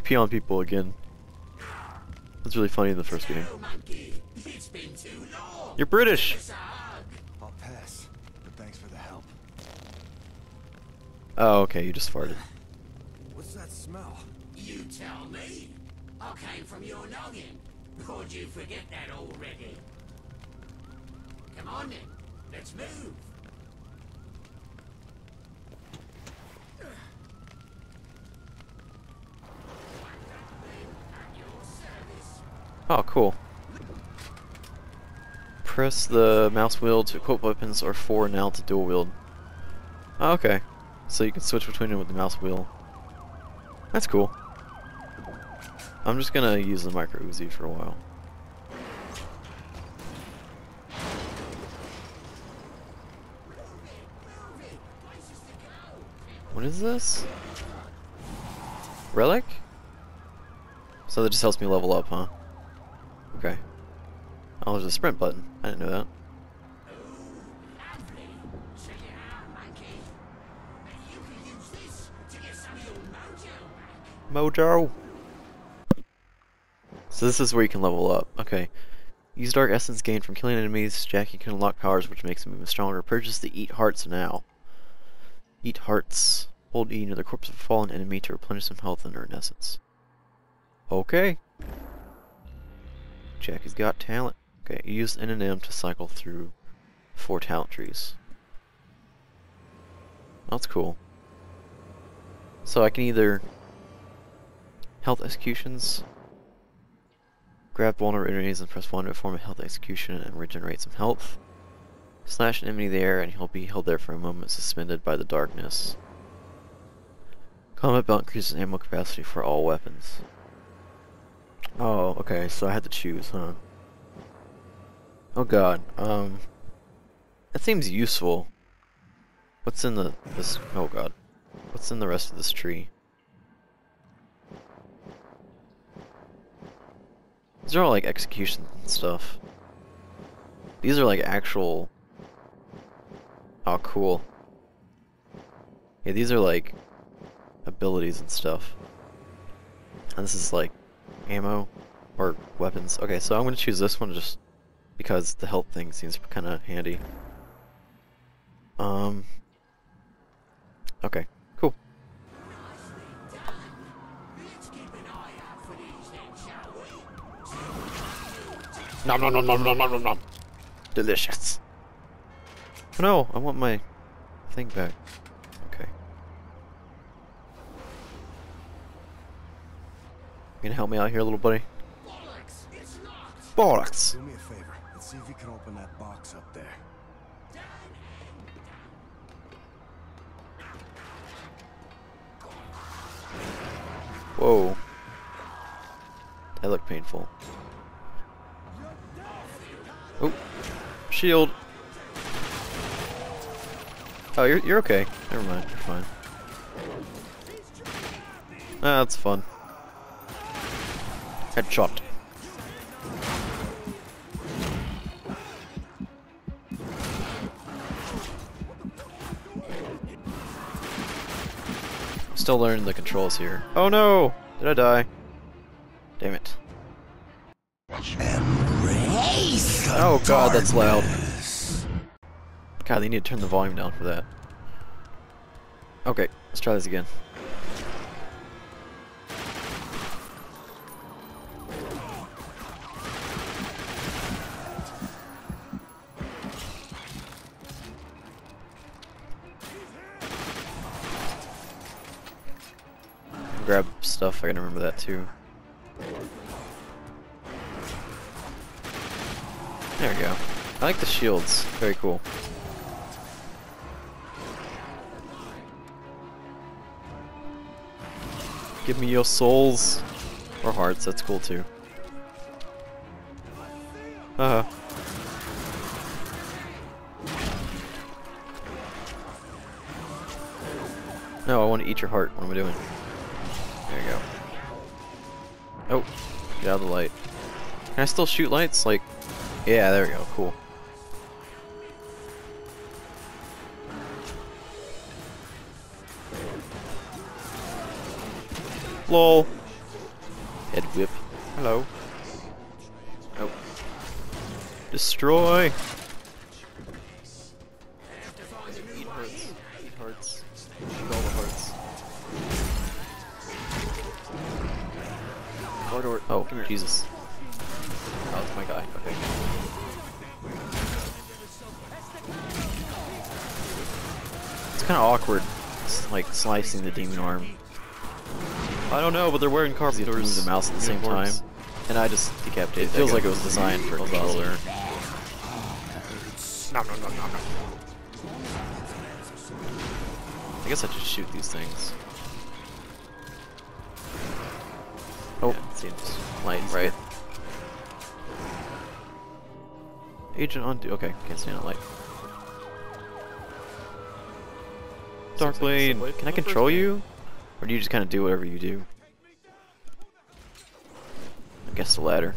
pee on people again. That's really funny in the first game. You're British! I'll pass, but thanks for the help. Oh, okay, you just farted. What's that smell? You tell me. I came from your noggin. Or would you forget that already? Come on then. Let's move. Oh, cool. Press the mouse wheel to equip weapons or 4 now to dual wield. Oh, okay. So you can switch between them with the mouse wheel. That's cool. I'm just gonna use the micro Uzi for a while. What is this? Relic? So that just helps me level up, huh? Oh, there's a sprint button. I didn't know that. Lovely. Check it out, monkey. You can use this to get some of your mojo. Mojo! So this is where you can level up. Okay. Use Dark Essence gained from killing enemies. Jackie can unlock powers which makes him even stronger. Purchase the Eat Hearts now. Eat Hearts. Hold E near the corpse of a fallen enemy to replenish some health and earn essence. Okay. Jackie's got talent. Okay, use N and M to cycle through four talent trees. That's cool. So I can either health executions, grab vulnerable enemies and press 1 to perform a health execution and regenerate some health. Slash an enemy there and he'll be held there for a moment suspended by the darkness. Combat belt increases ammo capacity for all weapons. Oh, okay, so I had to choose, huh? Oh god, um... That seems useful. What's in the... this... oh god. What's in the rest of this tree? These are all like executions and stuff. These are like actual... Oh, cool. Yeah, these are like abilities and stuff. And this is like ammo or weapons. Okay, so I'm gonna choose this one just because the health thing seems kind of handy. Um. Okay, cool. Let's keep an eye out for these then, shall we? Nom nom nom nom nom nom nom nom. Delicious. Oh no, I want my thing back. Okay. You gonna help me out here, little buddy? Bollocks! Bollocks! Do me a favor and see if you can open that box up there. Whoa. That looked painful. Oh, shield. Oh, you're you're okay. Never mind, you're fine. Ah, that's fun. Headshot. Still learning the controls here. Oh no! Did I die? Damn it. Oh god, that's loud. God, they need to turn the volume down for that. Okay, let's try this again. Grab stuff, I gotta remember that too. There we go. I like the shields, very cool. Give me your souls. Or hearts, that's cool too. Uh huh. No, I want to eat your heart. What am I doing? There you go. Oh, get out of the light. Can I still shoot lights? Like, yeah, there we go. Cool. LOL. Head whip. Hello. Oh. Destroy! Oh, Jesus. Oh, that's my guy. Okay. It's kind of awkward, s- like slicing the demon arm. I don't know, but they're wearing carbs. You have to move the mouse at the same time, and I just decapitated. It feels like it was designed for a controller. I guess I should shoot these things. Oh, it seems light, right? Agent undo. Okay, can't stand it light. Darkblade, can I control you? Or do you just kind of do whatever you do? I guess the latter.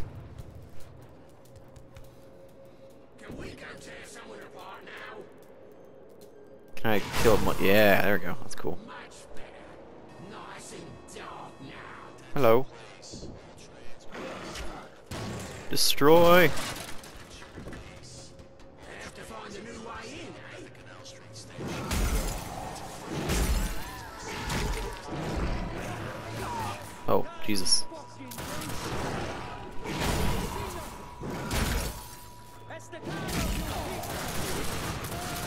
Can we go tear someone apart now? Can I kill him? Yeah, there we go. That's cool. Much better. Nice and dark now. Hello. Destroy! Oh, Jesus.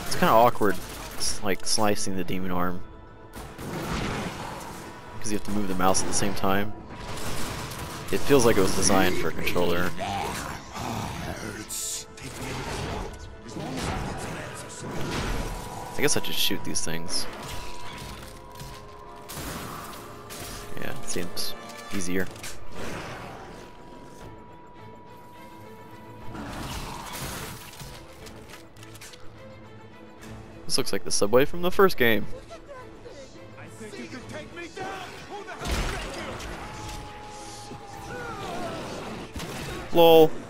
It's kind of awkward, like slicing the demon arm. Because you have to move the mouse at the same time. It feels like it was designed for a controller. I guess I just shoot these things. Yeah, it seems easier. This looks like the subway from the first game. I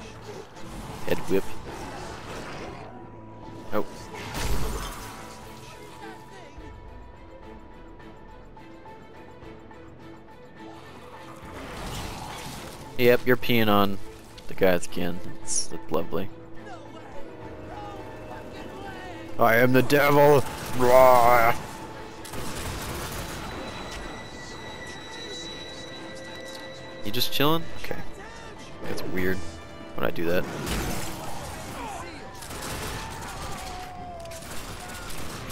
Yep, you're peeing on the guy's skin. It's lovely. I am the devil. Rah. You just chilling? Okay. That's weird. When I do that.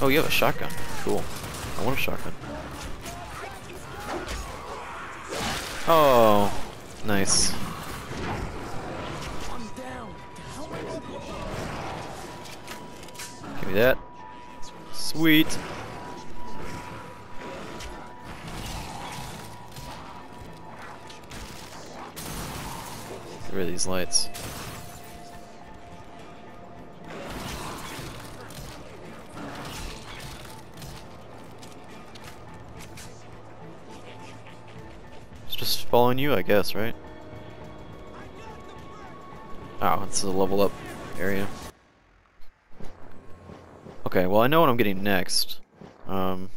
Oh, you have a shotgun. Cool. I want a shotgun. Oh, nice. Give me that. Sweet. Get rid of these lights. Following you, I guess, right? Oh, this is a level up area. Okay, well I know what I'm getting next. Um,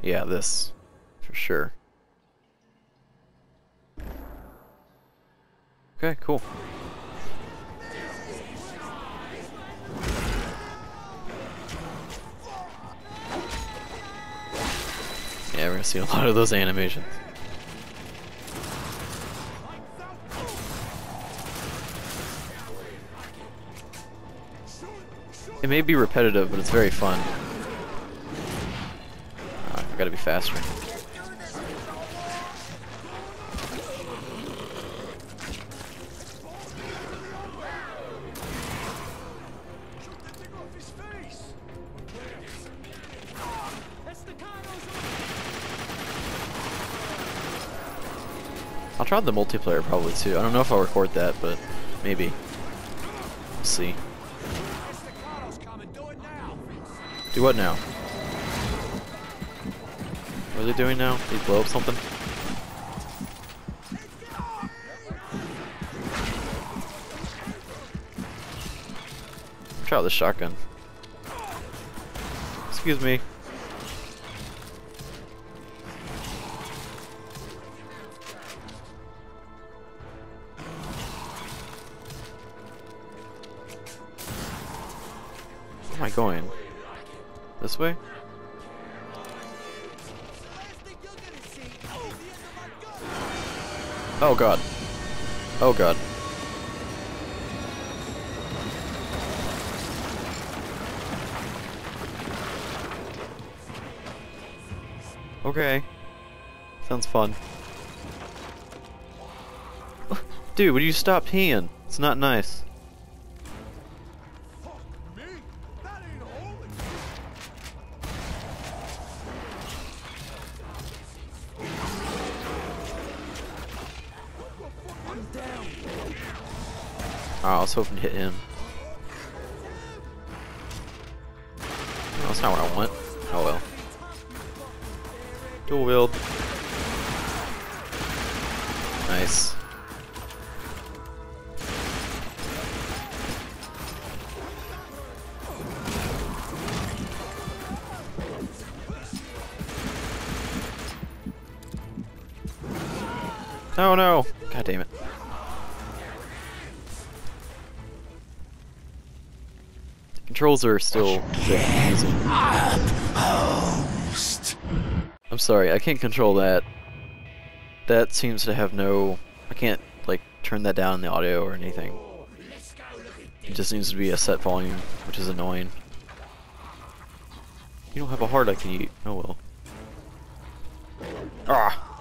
yeah, this, for sure. Okay, cool. Yeah, we're gonna see a lot of those animations. It may be repetitive, but it's very fun. Uh, I gotta be faster. I'll try the multiplayer probably too. I don't know if I'll record that, but maybe. See. Do! Do what now? What are they doing now? They blow up something? Try out the shotgun. Excuse me. Going? This way? Oh god. Oh god. Okay. Sounds fun. Dude, would you stop peeing? It's not nice. Was hoping to hit him. No, that's not what I want. Oh well. Dual wield. Nice. Oh no! Controls are still. I'm sorry, I can't control that. That seems to have no... I can't, like, turn that down in the audio or anything. It just seems to be a set volume, which is annoying. You don't have a heart I can eat. Oh well. Ah!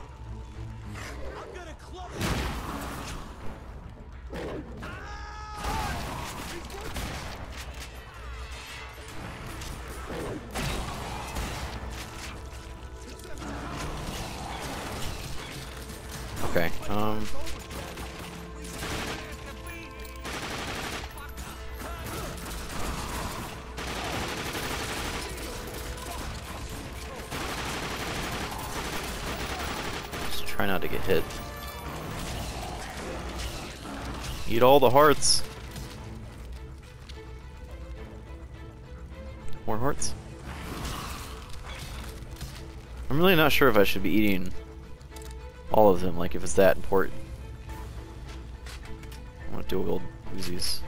Okay, um... Just try not to get hit. Eat all the hearts! More hearts? I'm really not sure if I should be eating all of them, like if it's that important. I want to dual wield Uzis.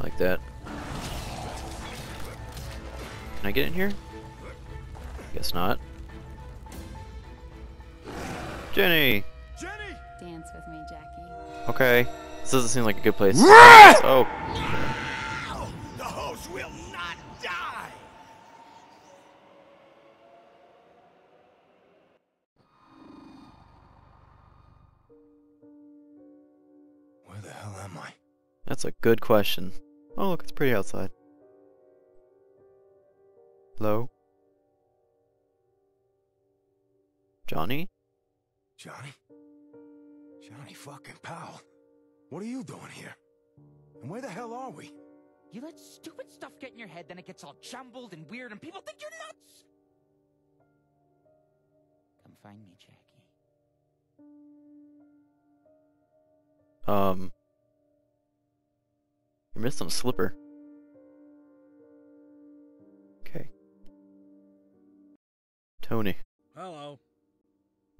Like that. Can I get in here? Guess not. Jenny! Jenny! Dance with me, Jackie. Okay. This doesn't seem like a good place. oh, that's a good question. Oh, look, it's pretty outside. Hello? Johnny? Johnny? Johnny fucking Powell. What are you doing here? And where the hell are we? You let stupid stuff get in your head, then it gets all jumbled and weird, and people think you're nuts! Come find me, Jackie. Um. You missed some slipper. Okay. Tony. Hello.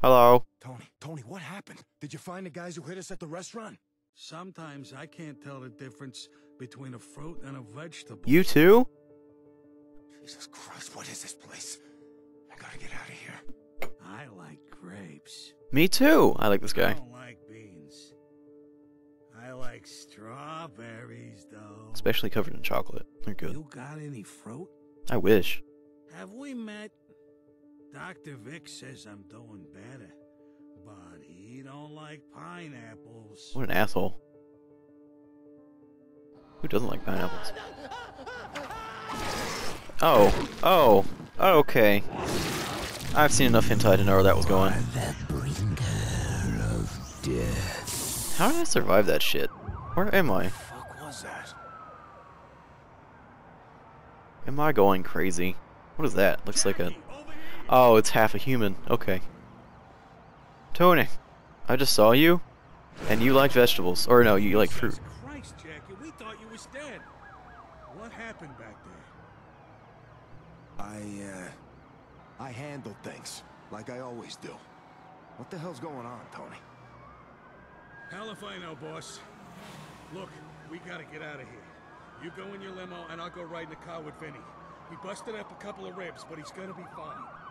Hello. Tony, Tony, what happened? Did you find the guys who hit us at the restaurant? Sometimes I can't tell the difference between a fruit and a vegetable. You too? Jesus Christ, what is this place? I gotta get out of here. I like grapes. Me too. I like this I guy. Especially covered in chocolate. They're good. You got any fruit? I wish. Have we met? Dr. Vic says I'm doing better, but he don't like pineapples. What an asshole. Who doesn't like pineapples? Oh. Oh. Okay. I've seen enough hentai to know where that was going. How did I survive that shit? Where am I? fuck was that? Am I going crazy? What is that? Looks like a... Oh, it's half a human. Okay. Tony, I just saw you, and you like vegetables. Or no, you like fruit. Christ, Jackie, we thought you was dead. What happened back there? I, uh, I handle things like I always do. What the hell's going on, Tony? Hell if I know, boss. Look, we gotta get out of here. You go in your limo, and I'll go ride in the car with Vinny. He busted up a couple of ribs, but he's gonna be fine.